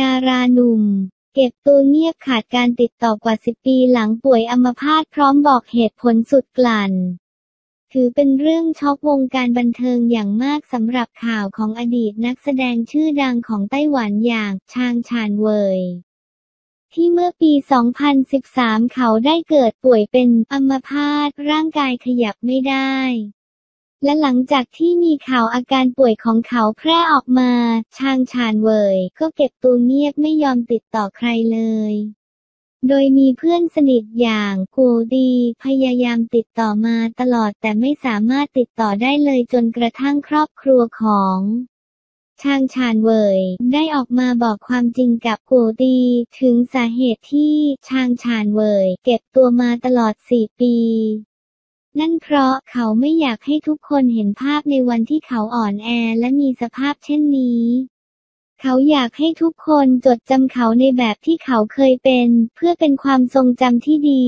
ดาราหนุ่ม เก็บตัวเงียบขาดการติดต่อกว่า 10 ปีหลังป่วยอัมพาตพร้อมบอกเหตุผลสุดกลั่น ถือเป็นเรื่องช็อกวงการบันเทิงอย่างมากสำหรับข่าวของอดีตนักแสดงชื่อดังของไต้หวันอย่างชางชานเวยที่เมื่อปี 2013 เขาได้เกิดป่วยเป็นอัมพาตร่างกายขยับไม่ได้ และหลังจากที่มีข่าวอาการป่วยของเขาแพร่ออกมา ชางชานเวยก็เก็บตัวเงียบไม่ยอมติดต่อใครเลย โดยมีเพื่อนสนิทอย่างกูดีพยายามติดต่อมาตลอดแต่ไม่สามารถติดต่อได้เลยจนกระทั่งครอบครัวของชางชานเวยได้ออกมาบอกความจริงกับกูดีถึงสาเหตุที่ชางชานเวยเก็บตัวมาตลอด 4 ปี นั่นเพราะเขาไม่อยากให้ทุกคนเห็นภาพในวันที่เขาอ่อนแอและมีสภาพเช่นนี้ เขาอยากให้ทุกคนจดจำเขาในแบบที่เขาเคยเป็น เพื่อเป็นความทรงจำที่ดี